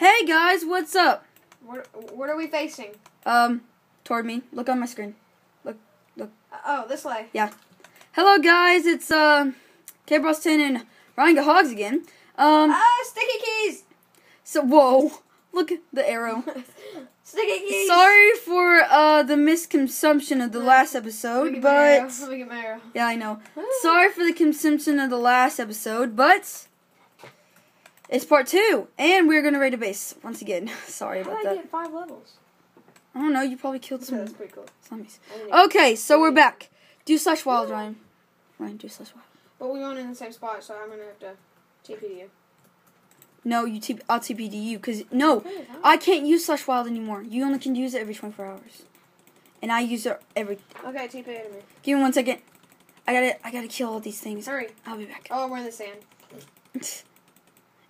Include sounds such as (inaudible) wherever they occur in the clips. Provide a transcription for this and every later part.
Hey guys, what's up? What, what are we facing? Um, toward me. Look on my screen. Look, look. Uh, oh, this way. Yeah. Hello guys, it's uh, K Ten and Ryan Hogs again. Um, Ah, sticky keys! so whoa, look at the arrow. (laughs) sticky keys! Sorry for uh the misconsumption of the last episode, get my arrow. but Let me get my arrow. yeah, I know. Sorry for the consumption of the last episode, but it's part two, and we're gonna raid a base once again. (laughs) Sorry How about did I that. get five levels? I don't know. You probably killed Okay, that's some pretty cool. zombies. Oh, okay, so we're back. Do slash wild, Ryan. Ryan, do slash wild. But we weren't in the same spot, so I'm gonna have to TP to you. No, you TP, I'll TP to you because no, I can't use slash wild anymore. You only can use it every 24 hours, and I use it every. Okay, TP to me. Give me one second. I gotta, I gotta kill all these things. Hurry. I'll be back. Oh, we're in the sand. (laughs)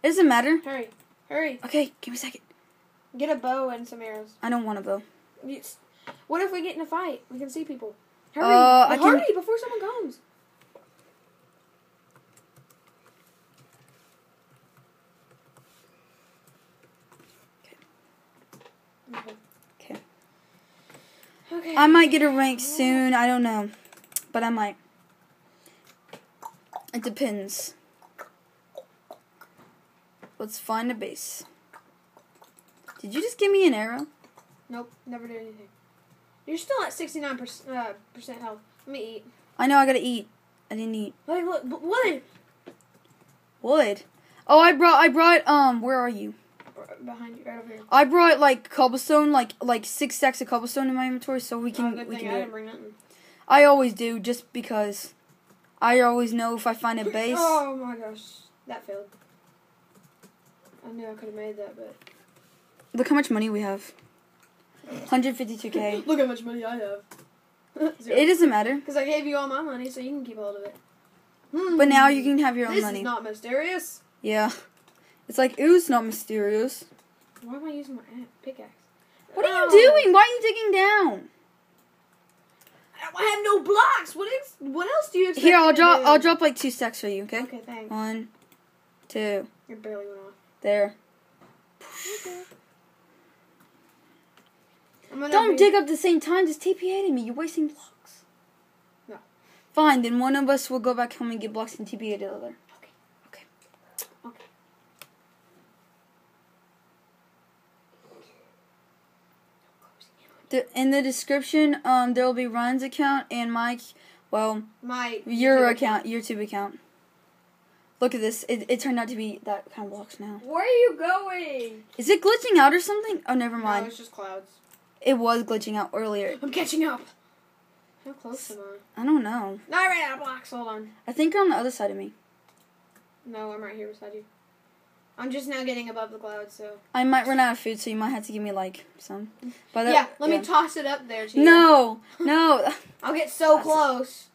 It doesn't matter. Hurry. Hurry. Okay, give me a second. Get a bow and some arrows. I don't want to bow. What if we get in a fight? We can see people. Hurry. Uh, But can- hurry before someone comes. Okay. Okay. Okay. I might get a rank soon. I don't know, but I might. It depends. Let's find a base. Did you just give me an arrow? Nope, never did anything. You're still at 69%, uh, percent health. Let me eat. I know I gotta eat. I didn't eat. Look, b- wood! Wood. Oh, I brought. I brought. Um, where are you? Behind you, right over here. I brought like cobblestone, like like six stacks of cobblestone in my inventory, so we Oh, can good we thing can I do didn't it. bring nothing. I always do, just because. I always know if I find a (laughs) base. Oh my gosh, that failed. I knew I could have made that, but. Look how much money we have. 152k. (laughs) Look how much money I have. (laughs) It doesn't matter, Because I gave you all my money, so you can keep hold of it. Hmm. but now you can have your own This money. is not mysterious. yeah. It's like ooh, it's not mysterious. Why am I using my pickaxe? What are Oh. you doing? Why are you digging down? I have no blocks. What ex- What else do you expect? Here, I'll drop. I'll drop like two stacks for you. Okay. Okay, thanks. One, two, You barely went off. There. Okay. I'm gonna Don't be- dig up the same time. Just TPA to me. You're wasting blocks. No. Fine. Then one of us will go back home and get blocks and TPA to the other. Okay. Okay. Okay. The, in the description, um, there will be Ryan's account and Mike. Well, My your YouTube account, YouTube account. Look at this. It, it turned out to be that kind of blocks now. Where are you going? Is it glitching out or something? Oh, never mind. No, mind. it's just clouds. It was glitching out earlier. (laughs) I'm catching up. How close am I? I don't know. No, I ran out of blocks. Hold on. I think you're on the other side of me. No, I'm right here beside you. I'm just now getting above the clouds, so. I might run out of food, so you might have to give me like some. But that- yeah, let me toss it up there to you. No, no. (laughs) I'll get so Toss it. close.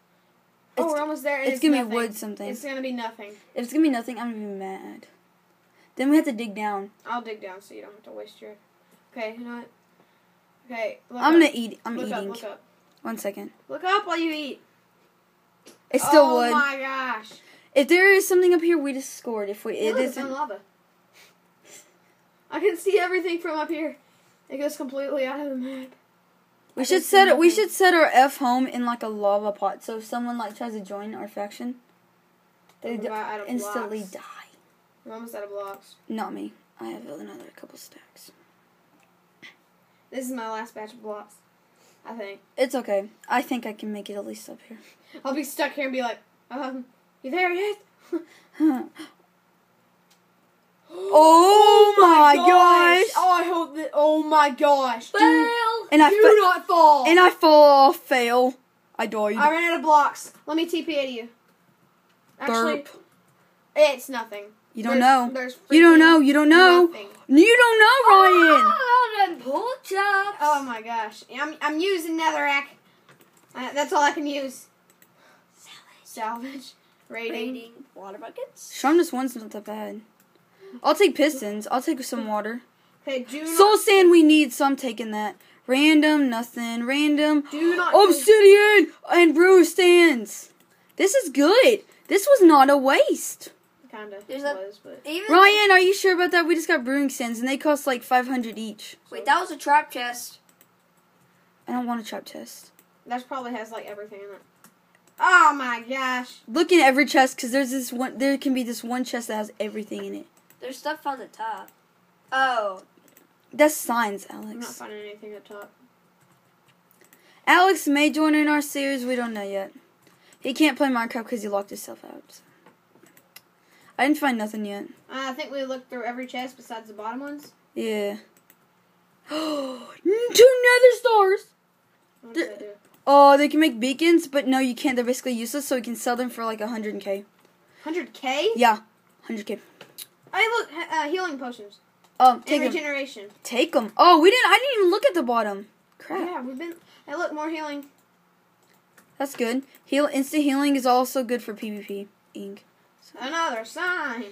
Oh, It's- we're almost there. and It's gonna nothing. be wood something. It's gonna be nothing. If it's gonna be nothing, I'm gonna be mad. Then we have to dig down. I'll dig down so you don't have to waste your. Okay, you know what? Okay, I'm up. gonna eat. I'm look eating. Up, look up. One second. Look up while you eat. It's still oh wood. Oh my gosh! If there is something up here, we just scored. If we it it's on lava. (laughs) I can see everything from up here. It goes completely out of the map. We should set it. We should set our F home in like a lava pot. So if someone like tries to join our faction, they I'm d- about out of instantly blocks. die. I'm almost out of blocks. Not me. I have another couple stacks. This is my last batch of blocks. I think. It's okay. I think I can make it at least up here. (laughs) I'll be stuck here and be like, um, you there yet? (laughs) (gasps) (gasps) Oh my gosh. Oh, I hope that. Oh my gosh! Dude, And I do not fall. and I fall. Fail. I died. I ran out of blocks. Let me TP to you. Actually, Burp. it's nothing. You don't There's- know. There's You don't know. You don't know. nothing. You don't know, Ryan. and pork chops. Oh my gosh! I'm I'm using netherrack. Uh, that's all I can use. Salvage. Salvage. Rating. water buckets. Sharpness one's not that bad. I'll take pistons. I'll take some water. Okay, do not. Soul sand we need, so I'm taking that. Random, nothing. Random. do not. Obsidian and brew stands. This is good. This was not a waste. kind of There's a- was, but Ryan, are you sure about that? We just got brewing stands and they cost like 500 each. Wait, that was a trap chest. I don't want a trap chest. that probably has like everything in it. Oh my gosh! Look in every chest because there's this one. There can be this one chest that has everything in it. There's stuff on the top. Oh, That's signs, Alex. I'm not finding anything at top. Alex may join in our series. We don't know yet. He can't play Minecraft because he locked himself out. I didn't find nothing yet. Uh, I think we looked through every chest besides the bottom ones. Yeah. (gasps) Two nether stars. What The- did I? Oh, they can make beacons, but no, you can't. They're basically useless, so we can sell them for like 100k. 100k? Yeah, 100k. I look uh, healing potions And take them. regeneration. Take them. Oh, we didn't. I didn't even look at the bottom. Crap. Yeah, we've been. I look more healing. That's good. Heal. Instant healing is also good for PvP. Ing. Another sign.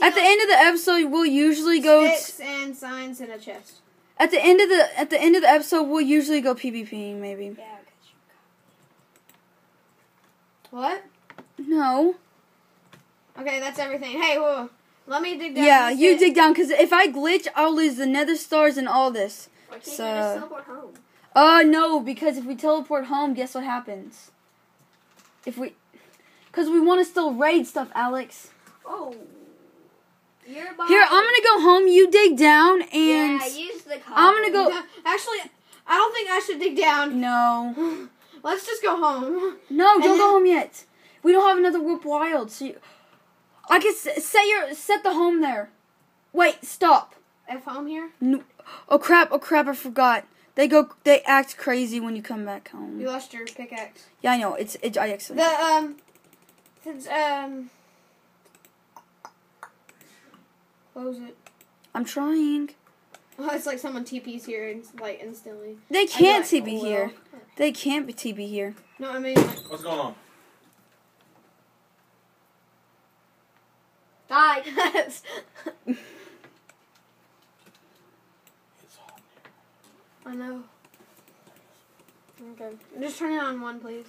At the end of the episode, we'll usually go. T- Sticks and signs in a chest. at the end of the at the end of the episode, we'll usually go PvP. Maybe. Yeah, 'cause What? No. Okay, that's everything. Hey, whoa. Let me dig down. Yeah, you bit. dig down because if I glitch, I'll lose the Nether stars and all this. Why can't So- you just teleport home? Uh no, because if we teleport home, guess what happens? If we, because we want to still raid stuff, Alex. Oh. Here, I'm gonna go home. You dig down, and Yeah, use the I'm gonna go- (laughs) Actually, I don't think I should dig down. no, (laughs) Let's just go home. no, And don't then- go home yet. We don't have another Whoop Wild, so you, I can s- set your set the home there. Wait, stop. F home here. No, oh crap! Oh crap! I forgot. They go. They act crazy when you come back home. You lost your pickaxe. Yeah, I know. It's it. I The accidentally. um, since um, close it. I'm trying. Well, (laughs) it's like someone TP's here and like instantly. They can't TP TB oh, here. They can't be TB here. No, I mean like, What's going on? Die. hot. (laughs) I know. Okay, just turn it on one, please.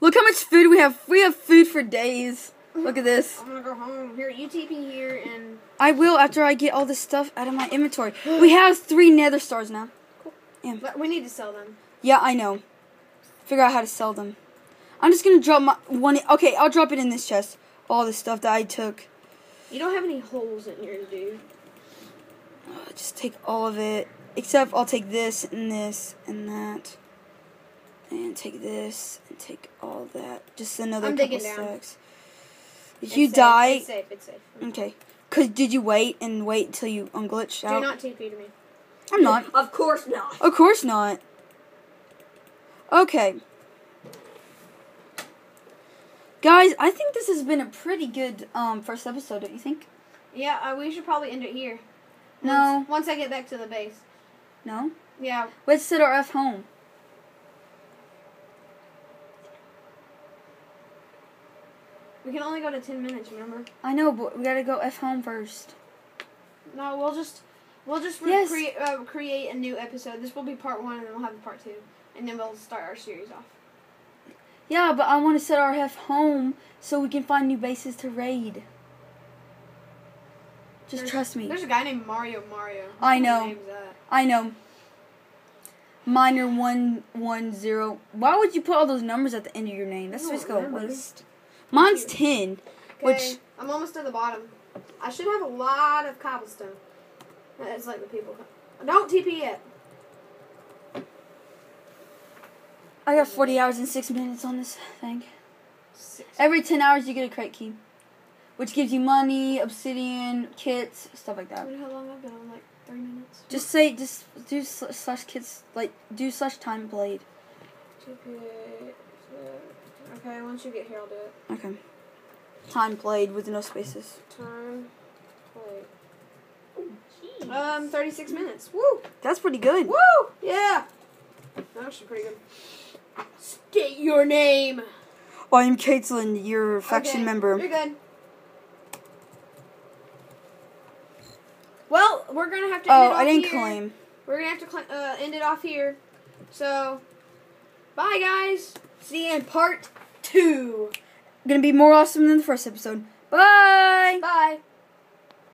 Look how much food we have. We have food for days. Look at this. (laughs) I'm gonna go home. Here, you TP here and I will after I get all this stuff out of my inventory. (gasps) We have three nether stars now. Cool. Yeah. But we need to sell them. Yeah, I know. Figure out how to sell them. I'm just gonna drop my one. Okay, I'll drop it in this chest. All the stuff that I took. You don't have any holes in here, dude. Uh, just take all of it. Except I'll take this and this and that. And take this and take all that. Just another I'm couple digging down. stacks. Did It's you safe, die? It's safe. It's safe. Okay. Cause did you wait and wait until you unglitched out? Do not TP to me. I'm not. Of course not. Of course not. Okay. Guys, I think this has been a pretty good um first episode, don't you think? Yeah, uh, we should probably end it here. No. Once, once I get back to the base. No? Yeah. Let's sit our F home. We can only go to 10 minutes, remember? I know, but we gotta go F home first. No, we'll just we'll just Yes. recreate uh, create a new episode. This will be part 1 and then we'll have part 2 and then we'll start our series off. Yeah, but I want to set our F home so we can find new bases to raid. Just There's- trust me. There's a guy named Mario Mario. I know. I know. Minor one one zero. Why would you put all those numbers at the end of your name? That's just a remember. waste. Mine's ten. Okay, Which- I'm almost to the bottom. I should have a lot of cobblestone. That's like the people. Don't TP yet. I got 40 hours and 6 minutes on this thing. Six. Every 10 hours you get a crate key. Which gives you money, obsidian, kits, stuff like that. Wonder how long I've been on? Like three minutes. Just say, just do slash kits, like, do slash time played. TP. Okay, once you get here, I'll do it. Okay. Time played with no spaces. Time. Wait. Jeez. Um, 36 minutes. Woo! That's pretty good. Woo! Yeah! That's actually pretty good. State your name! I'm Caitlin, your faction Okay, member. You're good. Well, we're gonna have to. End Oh, it off I didn't here. claim. We're gonna have to uh, end it off here. So, bye guys. See you in part two. Gonna be more awesome than the first episode. Bye. Bye.